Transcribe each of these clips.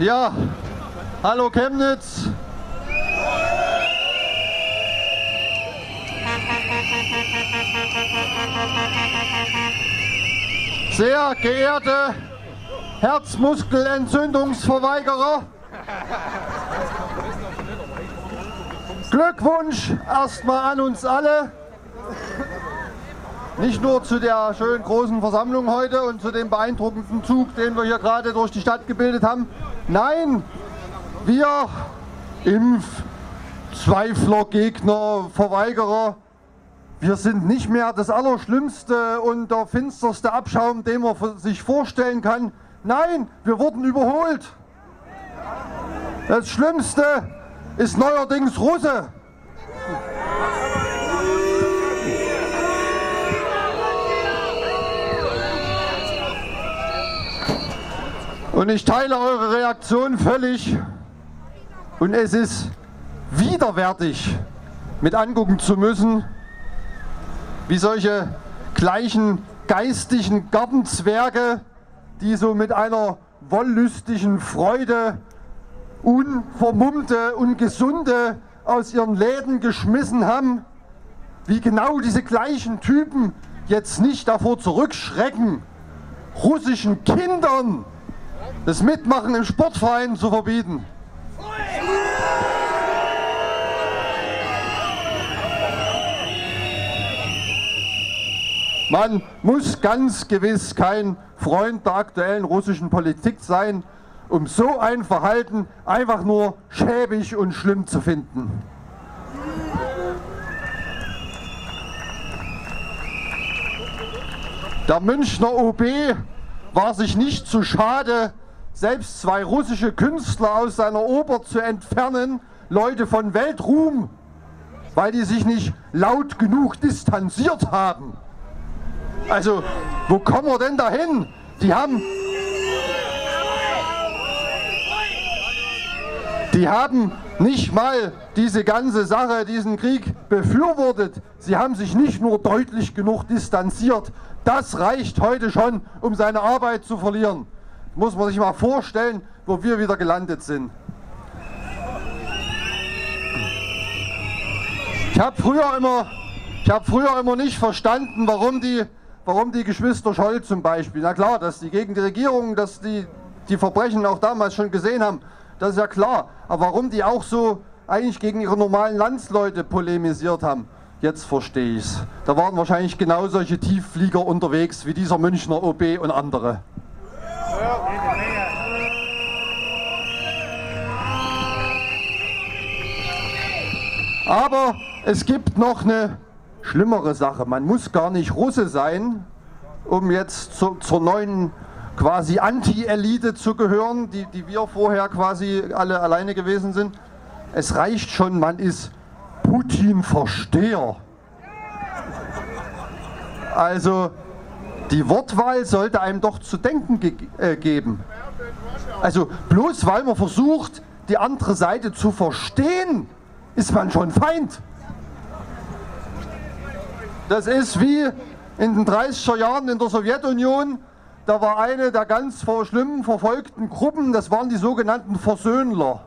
Ja, hallo Chemnitz. Sehr geehrte Herzmuskelentzündungsverweigerer, Glückwunsch erstmal an uns alle. Nicht nur zu der schönen großen Versammlung heute und zu dem beeindruckenden Zug, den wir hier gerade durch die Stadt gebildet haben. Nein, wir Impfzweifler, Gegner, Verweigerer, wir sind nicht mehr das Allerschlimmste und der finsterste Abschaum, den man sich vorstellen kann. Nein, wir wurden überholt. Das Schlimmste ist neuerdings Russe. Und ich teile eure Reaktion völlig. Und es ist widerwärtig, mit angucken zu müssen, wie solche gleichen geistigen Gartenzwerge, die so mit einer wollüstigen Freude unvermummte und gesunde aus ihren Läden geschmissen haben, wie genau diese gleichen Typen jetzt nicht davor zurückschrecken, russischen Kindern das Mitmachen im Sportverein zu verbieten. Man muss ganz gewiss kein Freund der aktuellen russischen Politik sein, um so ein Verhalten einfach nur schäbig und schlimm zu finden. Der Münchner OB war sich nicht zu schade, selbst zwei russische Künstler aus seiner Oper zu entfernen, Leute von Weltruhm, weil die sich nicht laut genug distanziert haben. Also, wo kommen wir denn dahin? Die haben, die haben nicht mal diese ganze Sache, diesen Krieg befürwortet. Sie haben sich nicht nur deutlich genug distanziert. Das reicht heute schon, um seine Arbeit zu verlieren. Muss man sich mal vorstellen, wo wir wieder gelandet sind. Ich habe früher immer, habe früher immer nicht verstanden, warum die, warum die Geschwister Scholl zum Beispiel, na klar, dass die gegen die Regierung, dass die die Verbrechen auch damals schon gesehen haben, das ist ja klar. Aber warum die auch so eigentlich gegen ihre normalen Landsleute polemisiert haben, jetzt verstehe ich es. Da waren wahrscheinlich genau solche Tiefflieger unterwegs wie dieser Münchner OB und andere. Aber es gibt noch eine schlimmere Sache. Man muss gar nicht Russe sein, um jetzt zu, zur neuen quasi Anti-Elite zu gehören, die, die wir vorher quasi alle alleine gewesen sind. Es reicht schon, man ist Putin-Versteher. Also die Wortwahl sollte einem doch zu denken ge äh, geben. Also bloß weil man versucht, die andere Seite zu verstehen, ist man schon Feind. Das ist wie in den 30er Jahren in der Sowjetunion, da war eine der ganz schlimmen verfolgten Gruppen, das waren die sogenannten Versöhnler.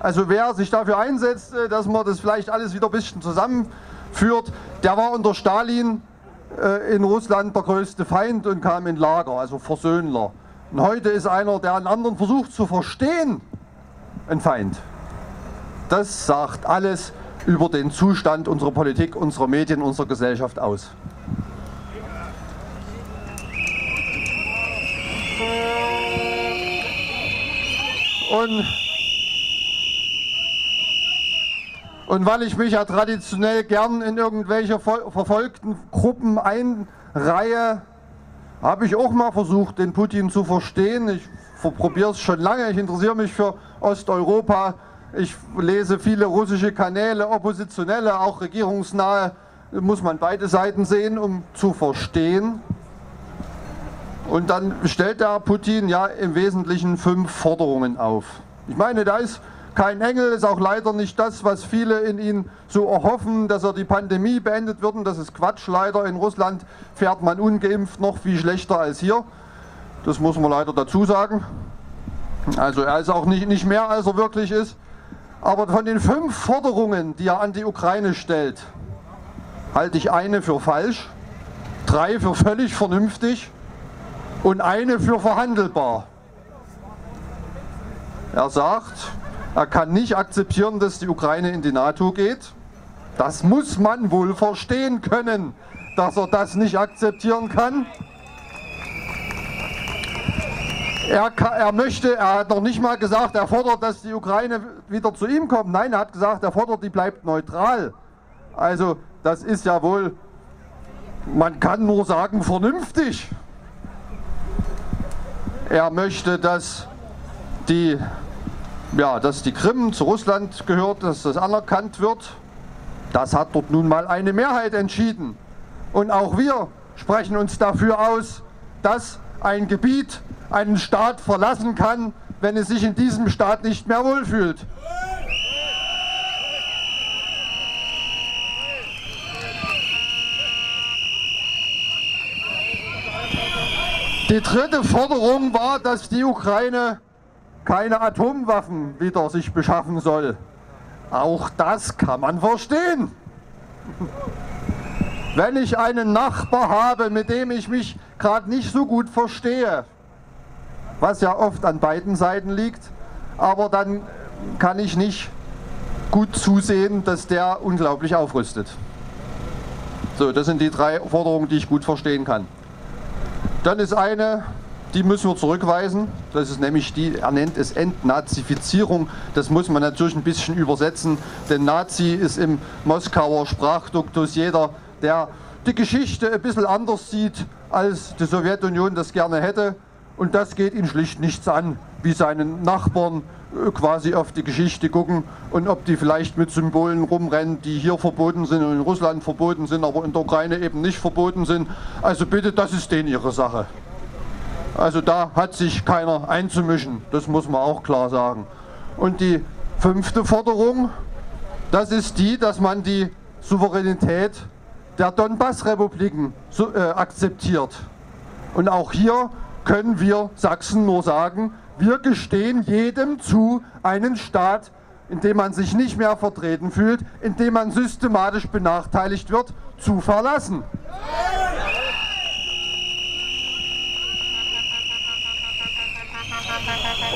Also wer sich dafür einsetzt, dass man das vielleicht alles wieder ein bisschen zusammenführt, der war unter Stalin äh, in Russland der größte Feind und kam in Lager, also Versöhnler. Und heute ist einer, der einen anderen versucht zu verstehen, ein Feind. Das sagt alles über den Zustand unserer Politik, unserer Medien, unserer Gesellschaft aus. Und Und weil ich mich ja traditionell gern in irgendwelche verfolgten Gruppen einreihe, habe ich auch mal versucht, den Putin zu verstehen. Ich probiere es schon lange. Ich interessiere mich für Osteuropa. Ich lese viele russische Kanäle, oppositionelle, auch regierungsnahe. Muss man beide Seiten sehen, um zu verstehen. Und dann stellt der Putin ja im Wesentlichen fünf Forderungen auf. Ich meine, da ist kein Engel, ist auch leider nicht das, was viele in ihn so erhoffen, dass er die Pandemie beendet wird. Und das ist Quatsch. Leider in Russland fährt man ungeimpft noch viel schlechter als hier. Das muss man leider dazu sagen. Also er ist auch nicht, nicht mehr, als er wirklich ist. Aber von den fünf Forderungen, die er an die Ukraine stellt, halte ich eine für falsch, drei für völlig vernünftig und eine für verhandelbar. Er sagt, er kann nicht akzeptieren, dass die Ukraine in die NATO geht. Das muss man wohl verstehen können, dass er das nicht akzeptieren kann. Er, er, möchte, er hat noch nicht mal gesagt, er fordert, dass die Ukraine wieder zu ihm kommt. Nein, er hat gesagt, er fordert, die bleibt neutral. Also das ist ja wohl, man kann nur sagen, vernünftig. Er möchte, dass die, ja, dass die Krim zu Russland gehört, dass das anerkannt wird. Das hat dort nun mal eine Mehrheit entschieden. Und auch wir sprechen uns dafür aus, dass ein Gebiet einen Staat verlassen kann, wenn es sich in diesem Staat nicht mehr wohlfühlt. Die dritte Forderung war, dass die Ukraine keine Atomwaffen wieder sich beschaffen soll. Auch das kann man verstehen. Wenn ich einen Nachbar habe, mit dem ich mich gerade nicht so gut verstehe, was ja oft an beiden Seiten liegt, aber dann kann ich nicht gut zusehen, dass der unglaublich aufrüstet. So, das sind die drei Forderungen, die ich gut verstehen kann. Dann ist eine, die müssen wir zurückweisen. Das ist nämlich die, er nennt es Entnazifizierung. Das muss man natürlich ein bisschen übersetzen, denn Nazi ist im Moskauer Sprachduktus jeder, der die Geschichte ein bisschen anders sieht, als die Sowjetunion das gerne hätte. Und das geht ihn schlicht nichts an, wie seinen Nachbarn äh, quasi auf die Geschichte gucken und ob die vielleicht mit Symbolen rumrennen, die hier verboten sind und in Russland verboten sind, aber in der Ukraine eben nicht verboten sind. Also bitte, das ist denen ihre Sache. Also da hat sich keiner einzumischen, das muss man auch klar sagen. Und die fünfte Forderung, das ist die, dass man die Souveränität der Donbass-Republiken so, äh, akzeptiert. Und auch hier können wir Sachsen nur sagen, wir gestehen jedem zu, einen Staat, in dem man sich nicht mehr vertreten fühlt, in dem man systematisch benachteiligt wird, zu verlassen.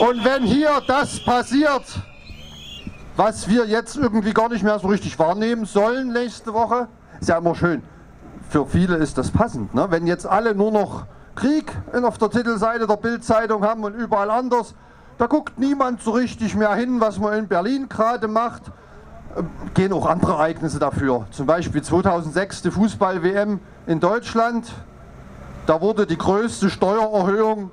Und wenn hier das passiert, was wir jetzt irgendwie gar nicht mehr so richtig wahrnehmen sollen nächste Woche, ist ja immer schön. Für viele ist das passend. Ne? Wenn jetzt alle nur noch Krieg auf der Titelseite der Bildzeitung haben und überall anders, da guckt niemand so richtig mehr hin, was man in Berlin gerade macht. Ähm, gehen auch andere Ereignisse dafür. Zum Beispiel 2006 die Fußball-WM in Deutschland. Da wurde die größte Steuererhöhung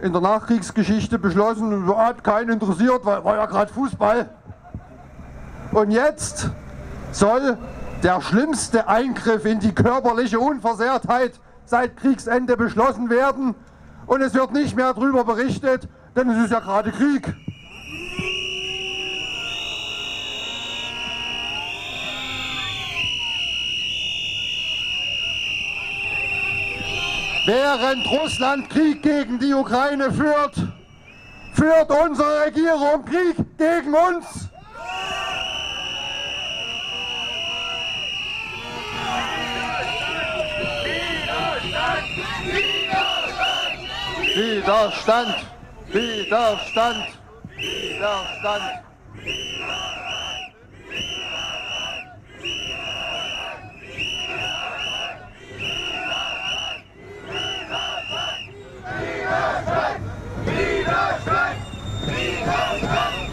in der Nachkriegsgeschichte beschlossen. Hat keinen interessiert, weil war ja gerade Fußball. Und jetzt soll der schlimmste Eingriff in die körperliche Unversehrtheit seit Kriegsende beschlossen werden. Und es wird nicht mehr darüber berichtet, denn es ist ja gerade Krieg. Während Russland Krieg gegen die Ukraine führt, führt unsere Regierung Krieg gegen uns. Widerstand! Widerstand! Widerstand!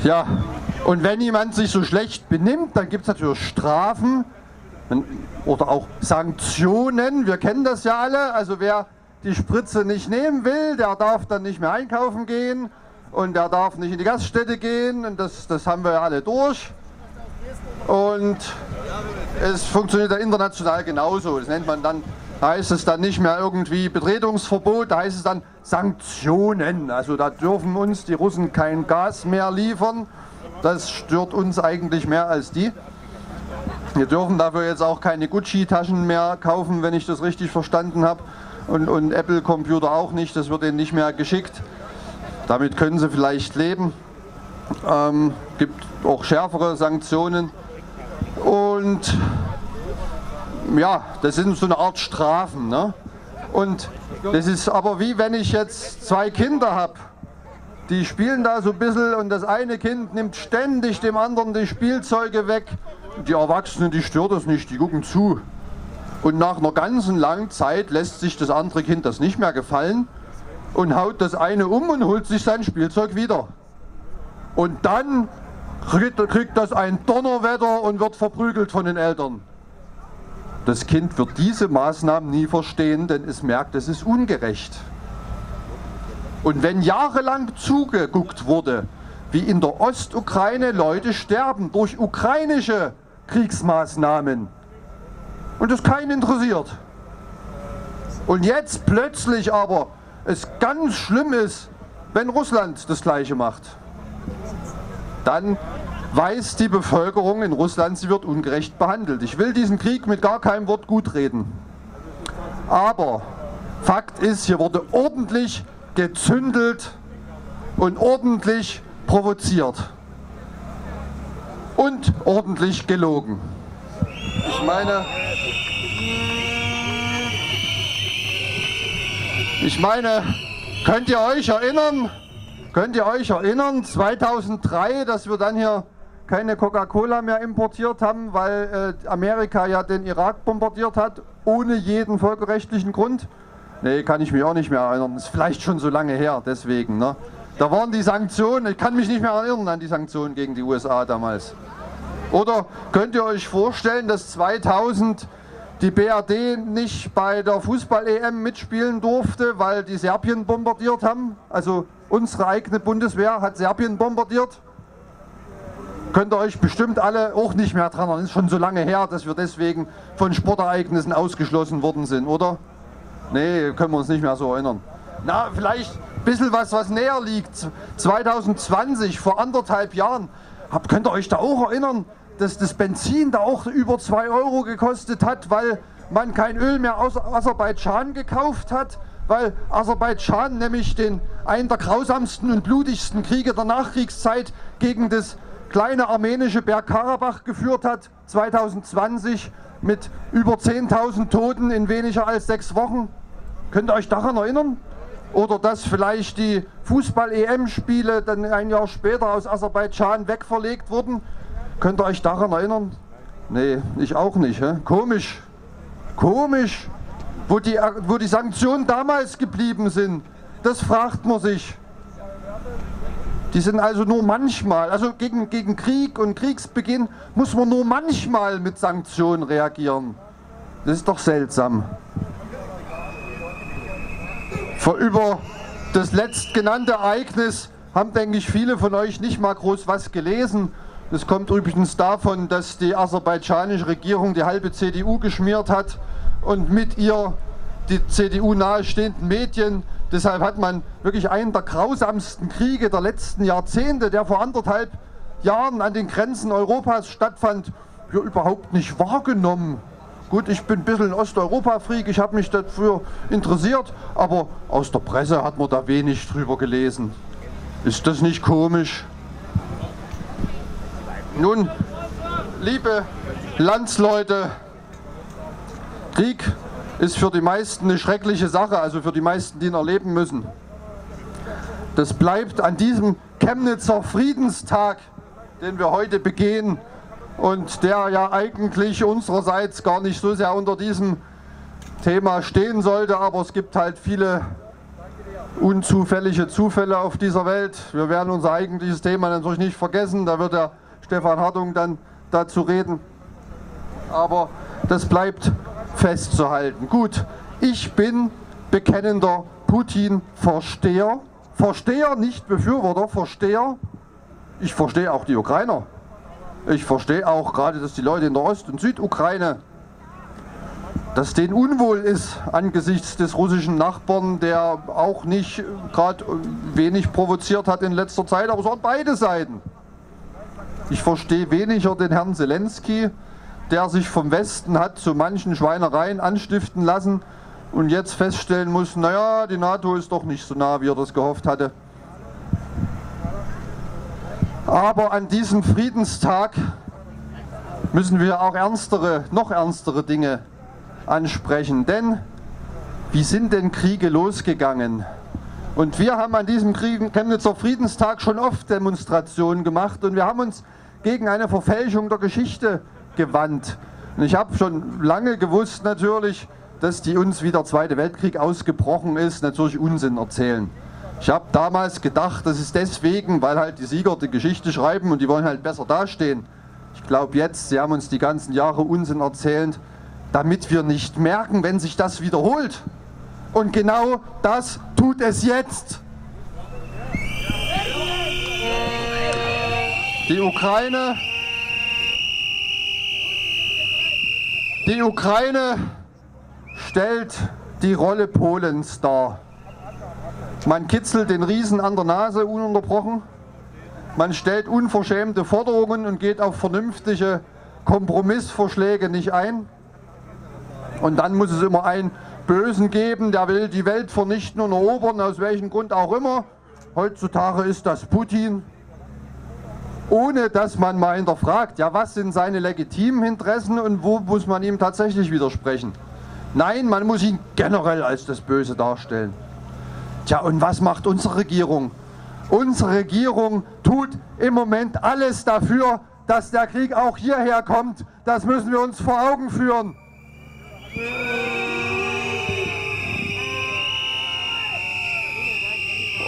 Ja, und wenn jemand sich so schlecht benimmt, dann gibt es natürlich Strafen oder auch Sanktionen. Wir kennen das ja alle. Also wer die Spritze nicht nehmen will, der darf dann nicht mehr einkaufen gehen und der darf nicht in die Gaststätte gehen. Und das, das haben wir ja alle durch. Und es funktioniert ja international genauso. Das nennt man dann, heißt es dann nicht mehr irgendwie Betretungsverbot, da heißt es dann Sanktionen. Also da dürfen uns die Russen kein Gas mehr liefern. Das stört uns eigentlich mehr als die. Wir dürfen dafür jetzt auch keine Gucci-Taschen mehr kaufen, wenn ich das richtig verstanden habe und, und Apple-Computer auch nicht, das wird ihnen nicht mehr geschickt. Damit können sie vielleicht leben. Ähm, gibt auch schärfere Sanktionen. Und ja, das sind so eine Art Strafen. Ne? Und das ist aber wie wenn ich jetzt zwei Kinder habe. Die spielen da so ein bisschen und das eine Kind nimmt ständig dem anderen die Spielzeuge weg. Die Erwachsenen, die stört das nicht, die gucken zu. Und nach einer ganzen langen Zeit lässt sich das andere Kind das nicht mehr gefallen und haut das eine um und holt sich sein Spielzeug wieder. Und dann kriegt das ein Donnerwetter und wird verprügelt von den Eltern. Das Kind wird diese Maßnahmen nie verstehen, denn es merkt, es ist ungerecht. Und wenn jahrelang zugeguckt wurde, wie in der Ostukraine Leute sterben durch ukrainische Kriegsmaßnahmen und es keinen interessiert. Und jetzt plötzlich aber es ganz schlimm ist, wenn Russland das gleiche macht, dann weiß die Bevölkerung in Russland, sie wird ungerecht behandelt. Ich will diesen Krieg mit gar keinem Wort gut reden. Aber Fakt ist, hier wurde ordentlich gezündelt und ordentlich provoziert und ordentlich gelogen. Ich meine, ich meine, könnt ihr euch erinnern, könnt ihr euch erinnern, 2003, dass wir dann hier keine Coca-Cola mehr importiert haben, weil äh, Amerika ja den Irak bombardiert hat, ohne jeden völkerrechtlichen Grund? Nee, kann ich mich auch nicht mehr erinnern. Ist vielleicht schon so lange her, deswegen. Ne? Da waren die Sanktionen, ich kann mich nicht mehr erinnern an die Sanktionen gegen die USA damals. Oder könnt ihr euch vorstellen, dass 2000 die BRD nicht bei der Fußball-EM mitspielen durfte, weil die Serbien bombardiert haben? Also unsere eigene Bundeswehr hat Serbien bombardiert. Könnt ihr euch bestimmt alle auch nicht mehr dran erinnern. Ist schon so lange her, dass wir deswegen von Sportereignissen ausgeschlossen worden sind, oder? Nee, können wir uns nicht mehr so erinnern. Na, vielleicht ein bisschen was, was näher liegt. 2020, vor anderthalb Jahren, könnt ihr euch da auch erinnern, dass das Benzin da auch über 2 Euro gekostet hat, weil man kein Öl mehr aus Aserbaidschan gekauft hat, weil Aserbaidschan nämlich den, einen der grausamsten und blutigsten Kriege der Nachkriegszeit gegen das kleine armenische Bergkarabach geführt hat, 2020 mit über 10.000 Toten in weniger als sechs Wochen. Könnt ihr euch daran erinnern? Oder dass vielleicht die Fußball-EM-Spiele dann ein Jahr später aus Aserbaidschan wegverlegt wurden? Könnt ihr euch daran erinnern? Nee, ich auch nicht. Hä? Komisch. Komisch. Wo die, wo die Sanktionen damals geblieben sind, das fragt man sich. Die sind also nur manchmal, also gegen, gegen Krieg und Kriegsbeginn muss man nur manchmal mit Sanktionen reagieren. Das ist doch seltsam. Vor über das letztgenannte Ereignis haben, denke ich, viele von euch nicht mal groß was gelesen. Das kommt übrigens davon, dass die aserbaidschanische Regierung die halbe CDU geschmiert hat und mit ihr die CDU nahestehenden Medien. Deshalb hat man wirklich einen der grausamsten Kriege der letzten Jahrzehnte, der vor anderthalb Jahren an den Grenzen Europas stattfand, hier überhaupt nicht wahrgenommen. Gut, ich bin ein bisschen ein Osteuropa-Freak, ich habe mich dafür interessiert, aber aus der Presse hat man da wenig drüber gelesen. Ist das nicht komisch? Nun, liebe Landsleute, Krieg ist für die meisten eine schreckliche Sache, also für die meisten, die ihn erleben müssen. Das bleibt an diesem Chemnitzer Friedenstag, den wir heute begehen, und der ja eigentlich unsererseits gar nicht so sehr unter diesem Thema stehen sollte, aber es gibt halt viele unzufällige Zufälle auf dieser Welt. Wir werden unser eigentliches Thema natürlich nicht vergessen, da wird der Stefan Hartung dann dazu reden. Aber das bleibt festzuhalten. Gut, ich bin bekennender Putin-Versteher. Versteher, nicht Befürworter, Versteher. Ich verstehe auch die Ukrainer. Ich verstehe auch gerade, dass die Leute in der Ost- und Südukraine, dass denen unwohl ist angesichts des russischen Nachbarn, der auch nicht gerade wenig provoziert hat in letzter Zeit, aber es waren beide Seiten. Ich verstehe weniger den Herrn Zelensky, der sich vom Westen hat zu manchen Schweinereien anstiften lassen und jetzt feststellen muss, naja, die NATO ist doch nicht so nah, wie er das gehofft hatte. Aber an diesem Friedenstag müssen wir auch ernstere, noch ernstere Dinge ansprechen. Denn wie sind denn Kriege losgegangen? Und wir haben an diesem Chemnitzer Friedenstag schon oft Demonstrationen gemacht und wir haben uns gegen eine Verfälschung der Geschichte gewandt. Und ich habe schon lange gewusst natürlich, dass die uns wie der Zweite Weltkrieg ausgebrochen ist, natürlich Unsinn erzählen. Ich habe damals gedacht, das ist deswegen, weil halt die Sieger die Geschichte schreiben und die wollen halt besser dastehen. Ich glaube jetzt, sie haben uns die ganzen Jahre Unsinn erzählt, damit wir nicht merken, wenn sich das wiederholt. Und genau das tut es jetzt. Die Ukraine, die Ukraine stellt die Rolle Polens dar. Man kitzelt den Riesen an der Nase ununterbrochen. Man stellt unverschämte Forderungen und geht auf vernünftige Kompromissvorschläge nicht ein. Und dann muss es immer einen Bösen geben, der will die Welt vernichten und erobern, aus welchem Grund auch immer. Heutzutage ist das Putin. Ohne dass man mal hinterfragt, ja was sind seine legitimen Interessen und wo muss man ihm tatsächlich widersprechen. Nein, man muss ihn generell als das Böse darstellen. Tja, und was macht unsere Regierung? Unsere Regierung tut im Moment alles dafür, dass der Krieg auch hierher kommt. Das müssen wir uns vor Augen führen.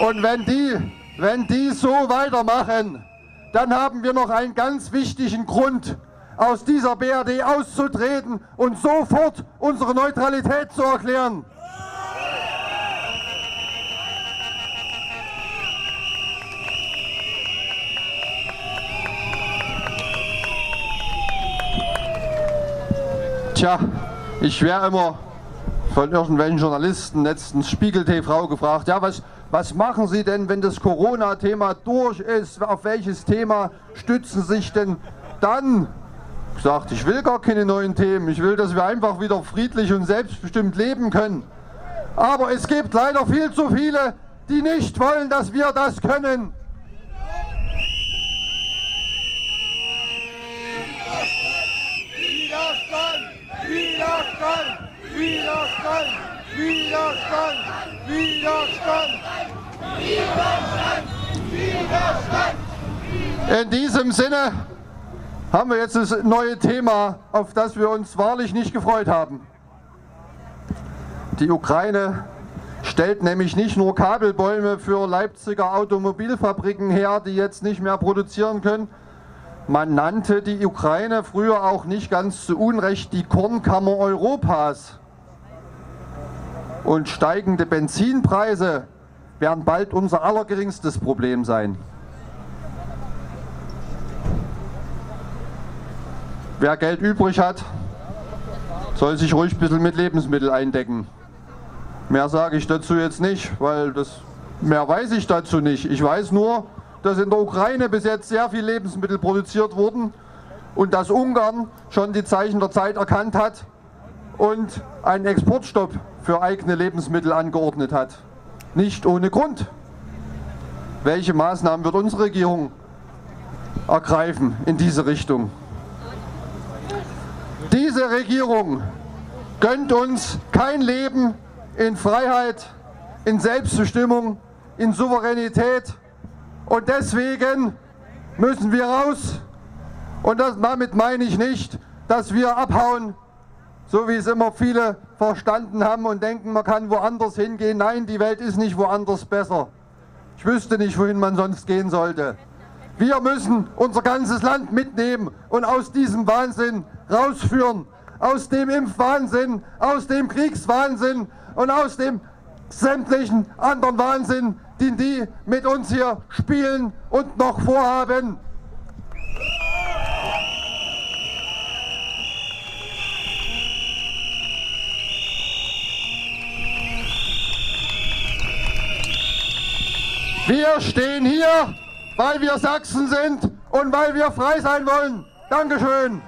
Und wenn die, wenn die so weitermachen, dann haben wir noch einen ganz wichtigen Grund, aus dieser BRD auszutreten und sofort unsere Neutralität zu erklären. Tja, ich wäre immer von irgendwelchen Journalisten, letztens Spiegel TV gefragt, ja, was, was machen Sie denn, wenn das Corona-Thema durch ist? Auf welches Thema stützen Sie sich denn dann? Ich sagte, ich will gar keine neuen Themen. Ich will, dass wir einfach wieder friedlich und selbstbestimmt leben können. Aber es gibt leider viel zu viele, die nicht wollen, dass wir das können. Widerstand! Widerstand! Widerstand! Widerstand! Widerstand! Widerstand! In diesem Sinne haben wir jetzt das neue Thema, auf das wir uns wahrlich nicht gefreut haben. Die Ukraine stellt nämlich nicht nur Kabelbäume für Leipziger Automobilfabriken her, die jetzt nicht mehr produzieren können, man nannte die Ukraine früher auch nicht ganz zu Unrecht die Kornkammer Europas. Und steigende Benzinpreise werden bald unser allergeringstes Problem sein. Wer Geld übrig hat, soll sich ruhig ein bisschen mit Lebensmitteln eindecken. Mehr sage ich dazu jetzt nicht, weil das mehr weiß ich dazu nicht. Ich weiß nur, dass in der Ukraine bis jetzt sehr viel Lebensmittel produziert wurden und dass Ungarn schon die Zeichen der Zeit erkannt hat und einen Exportstopp für eigene Lebensmittel angeordnet hat. Nicht ohne Grund. Welche Maßnahmen wird unsere Regierung ergreifen in diese Richtung? Diese Regierung gönnt uns kein Leben in Freiheit, in Selbstbestimmung, in Souveränität und deswegen müssen wir raus. Und das, damit meine ich nicht, dass wir abhauen, so wie es immer viele verstanden haben und denken, man kann woanders hingehen. Nein, die Welt ist nicht woanders besser. Ich wüsste nicht, wohin man sonst gehen sollte. Wir müssen unser ganzes Land mitnehmen und aus diesem Wahnsinn rausführen. Aus dem Impfwahnsinn, aus dem Kriegswahnsinn und aus dem sämtlichen anderen Wahnsinn, den die mit uns hier spielen und noch vorhaben. Wir stehen hier, weil wir Sachsen sind und weil wir frei sein wollen. Dankeschön.